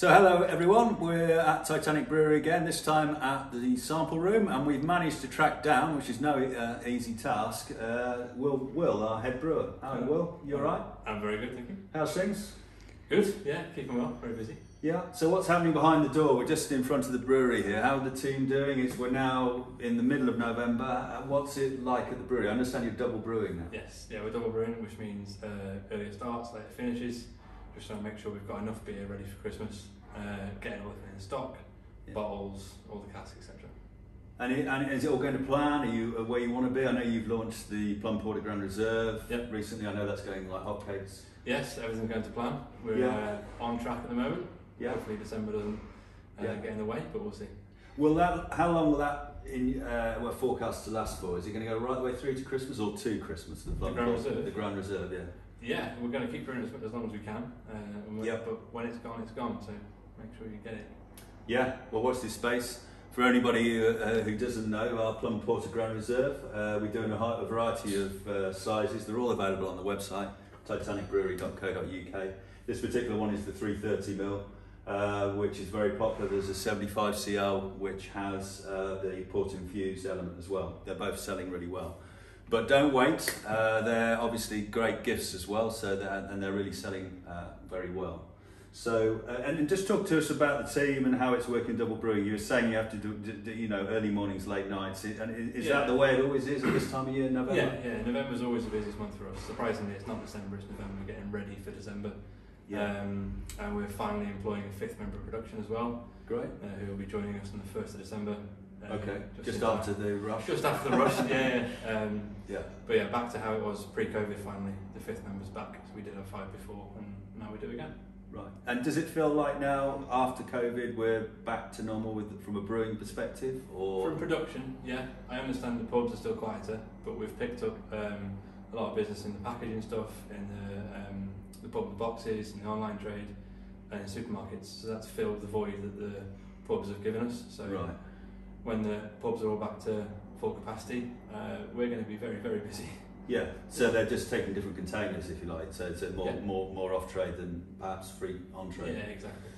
So hello everyone, we're at Titanic Brewery again, this time at the sample room and we've managed to track down, which is no uh, easy task, uh, Will, Will, our head brewer. Hello Hello. Will, you alright? I'm very good, thank you. How's things? Good, yeah, keeping well, very busy. Yeah, so what's happening behind the door? We're just in front of the brewery here. How are the team doing? It's, we're now in the middle of November. Uh, What's it like at the brewery? I understand you're double brewing now. Yes, yeah, we're double brewing, which means uh, earlier starts, later finishes, just trying to make sure we've got enough beer ready for Christmas, uh, getting all of in stock, Yeah. bottles, all the casks, etc. And, it, and is it all going to plan? Are you uh, where you want to be? I know you've launched the Plum Porter Grand Reserve Yep. recently. I know that's going like hotcakes. Yes, everything's going to plan. We're Yeah. uh, on track at the moment. Yeah. Hopefully December doesn't uh, Yeah. get in the way, but we'll see. Will that? How long will that in uh, well, forecast to last for? Is it going to go right the way through to Christmas or to Christmas? The, Plum Grand Porter- Reserve? The Grand Reserve, yeah. Yeah, we're going to keep brewing as, as long as we can, uh, Yeah. but when it's gone, it's gone, so make sure you get it. Yeah, well, watch this space. For anybody who, uh, who doesn't know, our Plum Porter Grand Reserve, uh, we're doing a, a variety of uh, sizes. They're all available on the website, titanicbrewery.co.uk. This particular one is the 330ml, uh, which is very popular. There's a 75cl, which has uh, the port infused element as well. They're both selling really well. But don't wait, uh, they're obviously great gifts as well, so they're, and they're really selling uh, very well. So, uh, and, and just talk to us about the team and how it's working double brewing. You were saying you have to do, do, do you know, early mornings, late nights. And is Yeah. that the way it always is at this time of year, November? Yeah, yeah. November's always the busiest month for us. Surprisingly, it's not December; it's November. We're getting ready for December, Yeah. um, and we're finally employing a fifth member of production as well, Great. uh, who will be joining us on the first of December. Uh, Okay. Just, in after the rush. Just after the rush, yeah. yeah. Um, Yeah. but yeah, back to how it was pre-COVID. Finally, the fifth member's back. So we did have five before, and now we do again. Right. And does it feel like now, after COVID, we're back to normal with from a brewing perspective, or From production, yeah, I understand the pubs are still quieter, but we've picked up um, a lot of business in the packaging stuff, in the um, the pub and boxes, in the online trade, and in supermarkets. So that's filled the void that the pubs have given us. So right? When the pubs are all back to full capacity, uh, we're going to be very very busy. Yeah. So they're just taking different containers, if you like. So it's a more Yeah. more more off trade than perhaps free on trade. Yeah, exactly.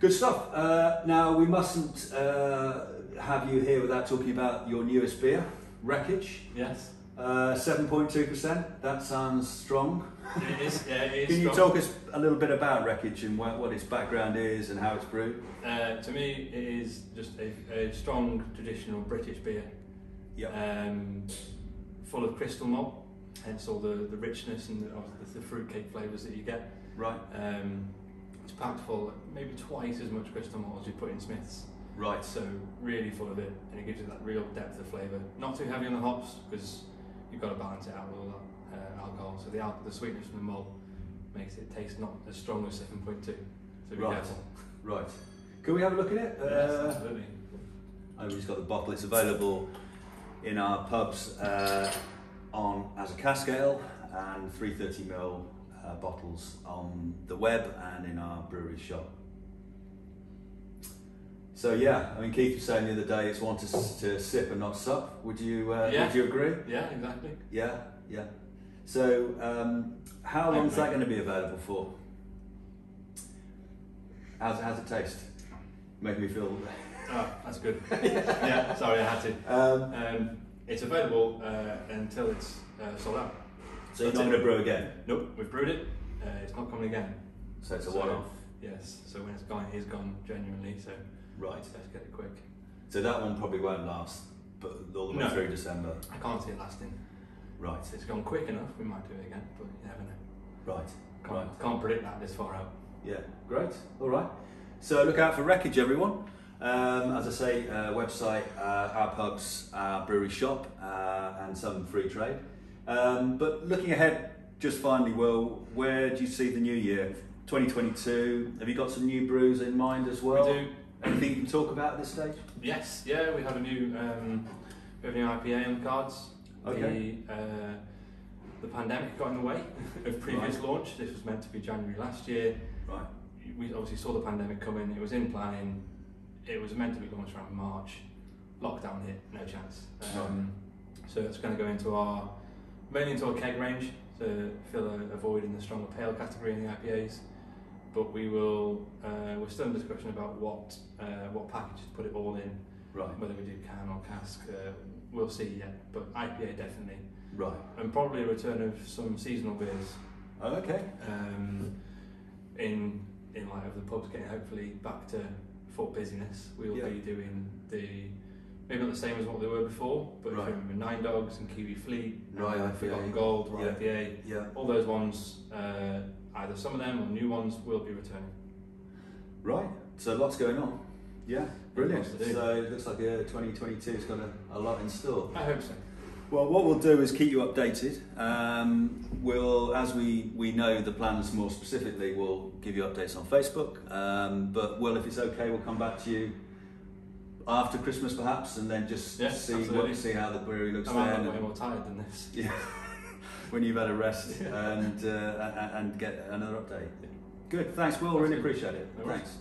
Good stuff. Uh, now we mustn't uh, have you here without talking about your newest beer, Wreckage. Yes, Uh, 7.2%. That sounds strong. it is. Yeah, it is. Can you strong. talk us a little bit about Wreckage and what, what its background is and how it's brewed? Uh, to me, it is just a, a strong traditional British beer. um, full of crystal malt, hence all the, the richness and the, the fruitcake flavours that you get. Right. Um, it's packed full, maybe twice as much crystal malt as you put in Smith's. Right. So really full of it, and it gives you that real depth of flavour. Not too heavy on the hops because you've got to balance it out with all that uh, alcohol. So the al- the sweetness from the malt makes it taste not as strong as 7.2. So be Right. careful. Right. Can we have a look at it? yes, Uh, absolutely. I've just got the bottle. It's available in our pubs uh, on as a cask ale and 330ml uh, bottles on the web and in our brewery shop. So yeah, I mean Keith was saying the other day it's one to, to sip and not sup. Would you uh, Yeah. would you agree? Yeah, exactly. Yeah, yeah. So um, how long is that going to be available for? How's, how's it taste? Making me feel. Oh, that's good. yeah, sorry, I had to. Um, Um, it's available uh, until it's uh, sold out. so you're not going to brew again. Nope, we've brewed it. Uh, it's not coming again. So it's a So- one-off. Yes. So when it's gone, it's gone genuinely. So Right. let's get it quick. So that one probably won't last, but all the way No. through December. I can't see it lasting. Right. It's gone quick enough. We might do it again, but you never know. Right. Can't, Right. can't predict that this far out. Yeah. Great. All right. So look out for wreckage, everyone. Um, as I say, uh, website, uh, our pubs, our brewery shop, uh, and some free trade. Um, but looking ahead, just finally, Will, where do you see the new year? 2022. Have you got some new brews in mind as well? We do. Anything you can talk about at this stage? Yes. Yeah, we have a new um, we have a new IPA on the cards. Okay. The, uh, the pandemic got in the way of previous launch. This was meant to be January last year. Right. we obviously saw the pandemic coming. It was in planning. It was meant to be launched around March. Lockdown hit, no chance. Um, so it's going to go into our mainly into our keg range to fill a, a void in the stronger pale category in the IPAs. But we will. Uh, we're still in discussion about what uh, what package to put it all in. Right. Whether we do can or cask, uh, we'll see yet. But IPA definitely, Right. and probably a return of some seasonal beers. Oh, okay. Um, in in light of the pubs getting hopefully back to full busyness, we will Yeah. be doing the maybe not the same as what they were before, but Right. if you remember Nine Dogs and Kiwi Fleet, Right, uh, IPA. Forgotten Gold, Right Yeah. IPA, Yeah. all those ones, uh, either some of them or new ones will be returning. Right. So lots going on. Yeah. Brilliant. Lots to do. So it looks like uh, 2022's got a, a lot in store. I hope so. Well, what we'll do is keep you updated. Um, we'll, as we, we know the plans more specifically, we'll give you updates on Facebook. Um, but well, if it's okay, we'll come back to you after Christmas perhaps, and then just Yeah, see what, see how the brewery looks I then. might be and- way more tired than this. Yeah. when you've had a rest Yeah. and uh, a- a- and get another update. Good. Thanks, Will. Really Absolutely. appreciate it. No worries. Thanks.